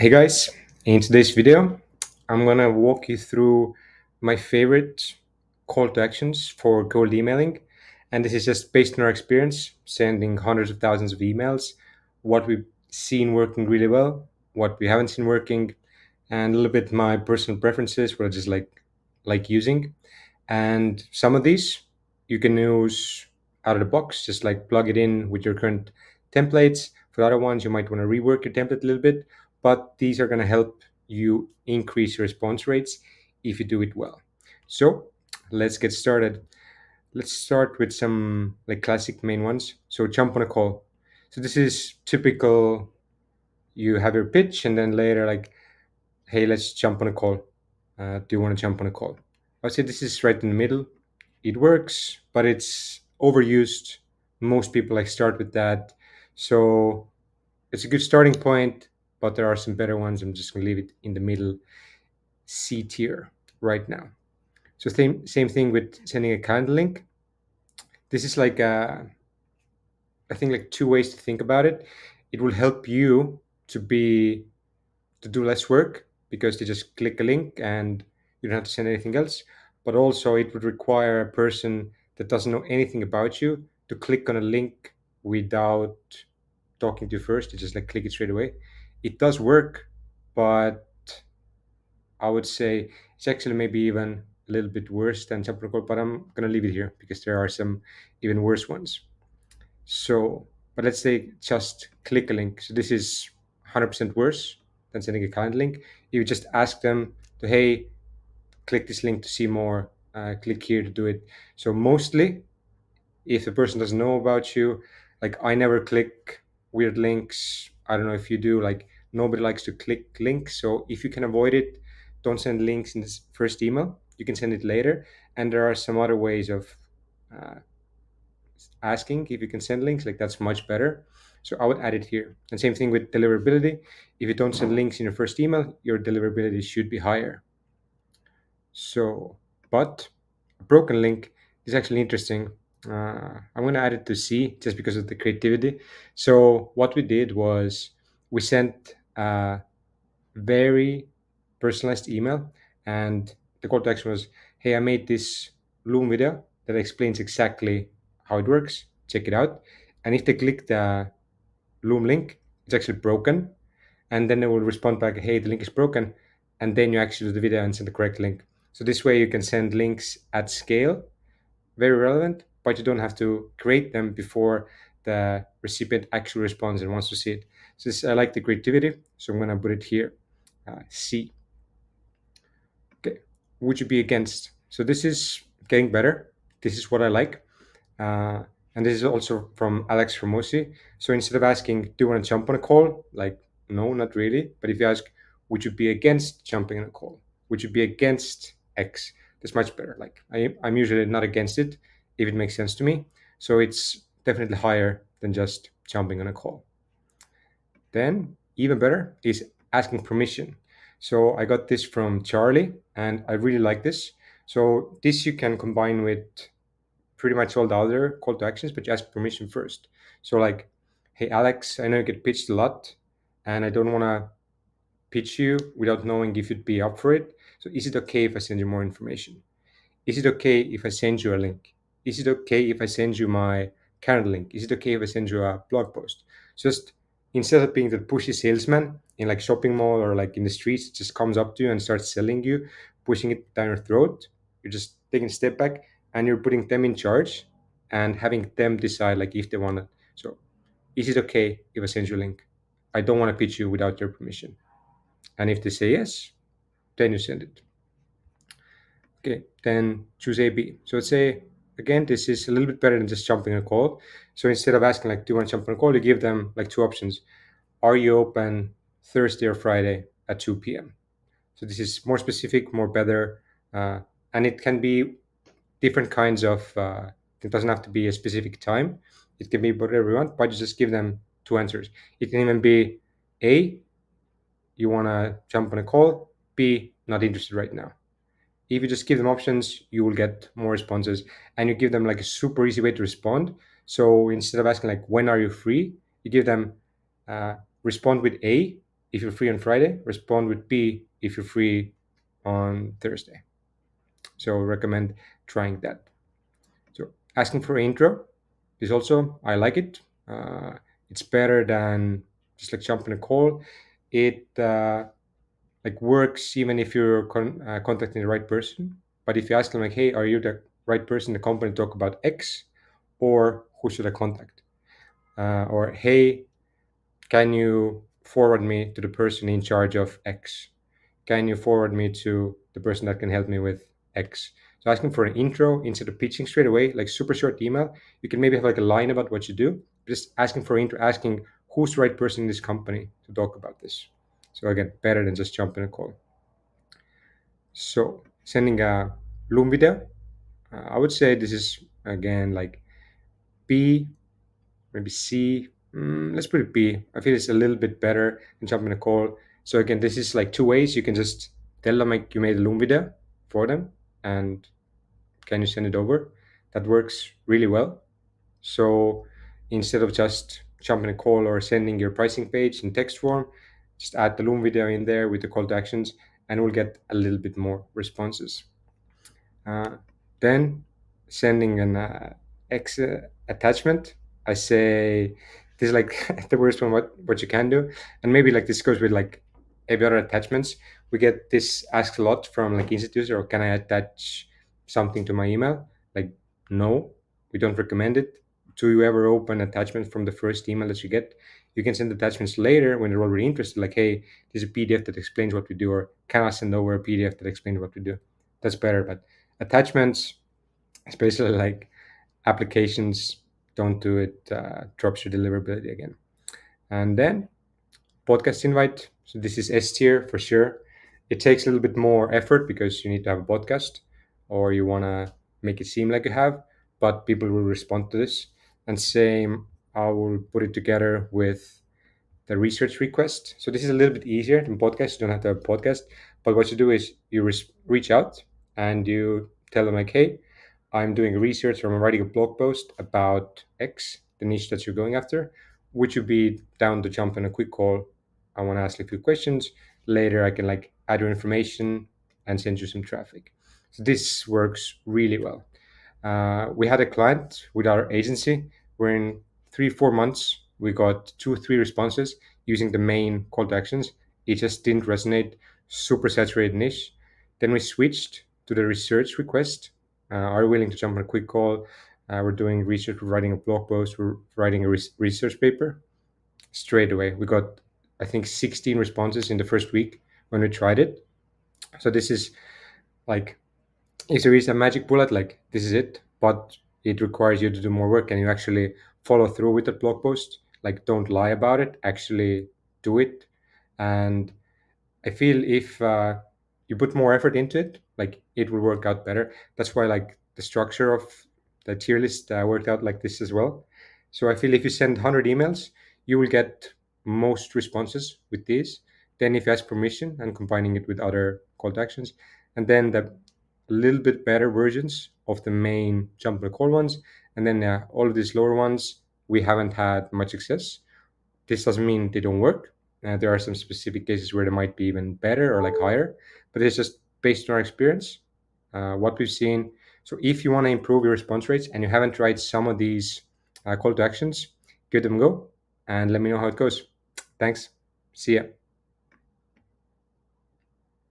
Hey guys, in today's video, I'm gonna walk you through my favorite call to actions for cold emailing. And this is just based on our experience, sending hundreds of thousands of emails, what we've seen working really well, what we haven't seen working, and a little bit my personal preferences, what I just like like using. And some of these you can use out of the box, just like plug it in with your current templates. For the other ones, you might want to rework your template a little bit, but these are going to help you increase your response rates if you do it well. So let's get started. Let's start with some like classic main ones. So jump on a call. So this is typical. You have your pitch and then later like, hey, let's jump on a call. Uh, do you want to jump on a call? I'd say this is right in the middle. It works, but it's overused. Most people like start with that. So it's a good starting point, but there are some better ones. I'm just gonna leave it in the middle C tier right now. So same same thing with sending a calendar link. This is like a, I think like two ways to think about it. It will help you to be to do less work because you just click a link and you don't have to send anything else. But also it would require a person that doesn't know anything about you to click on a link without talking to you first. You just like click it straight away. It does work, but I would say it's actually maybe even a little bit worse than jump protocol, but I'm gonna leave it here because there are some even worse ones. So, but let's say just click a link. So this is 100% worse than sending a calendar link. You just ask them to, hey, click this link to see more, uh, click here to do it. So mostly, if the person doesn't know about you, like I never click weird links. I don't know if you do, like nobody likes to click links. So if you can avoid it, don't send links in this first email. You can send it later and there are some other ways of uh, asking if you can send links like that's much better. So i would add it here. And same thing with deliverability. If you don't send links in your first email your deliverability should be higher. So but a broken link is actually interesting uh, i'm going to add it to c just because of the creativity so what we did was we sent a very personalized email and the call to action was, hey, I made this Loom video that explains exactly how it works. Check it out. And if they click the Loom link, it's actually broken. And then they will respond back, hey, the link is broken. And then you actually do the video and send the correct link. So this way you can send links at scale, very relevant, but you don't have to create them before the recipient actually responds and wants to see it. So I like the creativity, so I'm gonna put it here, uh, C Okay. would you be against? So this is getting better. This is what I like. Uh, and this is also from Alex Hormozi. So instead of asking, do you want to jump on a call? Like, no, not really. But if you ask, would you be against jumping on a call? Would you be against X? That's much better. Like I, I'm usually not against it if it makes sense to me. So it's definitely higher than just jumping on a call. Then even better is asking permission. So I got this from Charlie and I really like this. So this you can combine with pretty much all the other call to actions, but you ask permission first. So like, hey Alex, I know you get pitched a lot and I don't want to pitch you without knowing if you'd be up for it. So is it okay if I send you more information? Is it okay if I send you a link? Is it okay if I send you my current link? Is it okay if I send you a blog post? Just instead of being the pushy salesman in like shopping mall or like in the streets, just comes up to you and starts selling you, pushing it down your throat. You're just taking a step back and you're putting them in charge and having them decide like if they want it. So is it okay if I send you a link? I don't want to pitch you without your permission. And if they say yes, then you send it. Okay, then choose A, B. So let's say again, this is a little bit better than just jumping a call. So instead of asking like, do you want to jump on a call? You give them like two options. Are you open Thursday or Friday at 2 p.m.? So this is more specific, more better. Uh, and it can be different kinds of, uh, it doesn't have to be a specific time. It can be whatever you want, but you just give them two answers. It can even be A, you want to jump on a call, B, not interested right now if you just give them options, you will get more responses and you give them like a super easy way to respond. So instead of asking like, when are you free? You give them uh, respond with A if you're free on Friday. Respond with B if you're free on Thursday. So I recommend trying that. So asking for intro is also I like it. Uh, it's better than just like jumping a call. It uh, like works even if you're con- uh, contacting the right person. But if you ask them like, "Hey, are you the right person in the company to talk about X?" or "Who should I contact?" Uh, or "Hey, can you forward me to the person in charge of X?" Can you forward me to the person that can help me with X? So asking for an intro instead of pitching straight away, like super short email. You can maybe have like a line about what you do. Just asking for intro, asking who's the right person in this company to talk about this. So again, better than just jumping a call. So sending a Loom video, uh, I would say this is again like B, maybe C. Mm, let's put it B. I feel it's a little bit better than jumping a call. So again, this is like two ways. You can just tell them like you made a Loom video for them and can you send it over? That works really well. So instead of just jumping a call or sending your pricing page in text form, just add the Loom video in there with the call to actions and we'll get a little bit more responses. Uh, then sending an uh, X uh, attachment, I say this is like the worst one what, what you can do. And maybe like this goes with like every other attachments. We get this asked a lot from like institutes or can I attach something to my email? Like, no, we don't recommend it. Do you ever open attachment from the first email that you get? You can send attachments later when they're already interested, like, hey, there's a PDF that explains what we do, or can I send over a PDF that explains what we do? That's better. But attachments, especially like applications, don't do it, uh, drops your deliverability again. And then podcast invite. So this is S tier for sure. It takes a little bit more effort because you need to have a podcast or you want to make it seem like you have, but people will respond to this. And same, I will put it together with the research request. So this is a little bit easier than podcast. You don't have to have a podcast, but what you do is you res- reach out and you tell them like, hey, I'm doing research or I'm writing a blog post about X, the niche that you're going after. Would you be down to jump in a quick call? I want to ask a few questions. Later, I can like add your information and send you some traffic. So this works really well. Uh, we had a client with our agency where in three, four months, we got two, three responses using the main call to actions. It just didn't resonate, super saturated niche. Then we switched to the research request. Uh, are you willing to jump on a quick call? Uh, we're doing research, we're writing a blog post, we're writing a re- research paper. Straight away, we got, I think, 16 responses in the first week when we tried it. So this is like if there is a magic bullet, like this is it, but it requires you to do more work and you actually follow through with the blog post. Like, don't lie about it, actually do it. And I feel if uh, you put more effort into it, like it will work out better. That's why, like, the structure of the tier list uh, worked out like this as well. So I feel if you send 100 emails, you will get most responses with these. Then, if you ask permission and combining it with other call to actions, and then the little bit better versions of the main jump and call ones. And then uh, all of these lower ones, we haven't had much success. This doesn't mean they don't work. Uh, there are some specific cases where they might be even better or like higher, but it's just based on our experience, uh, what we've seen. So if you want to improve your response rates and you haven't tried some of these uh, call to actions, give them a go and let me know how it goes. Thanks. See ya.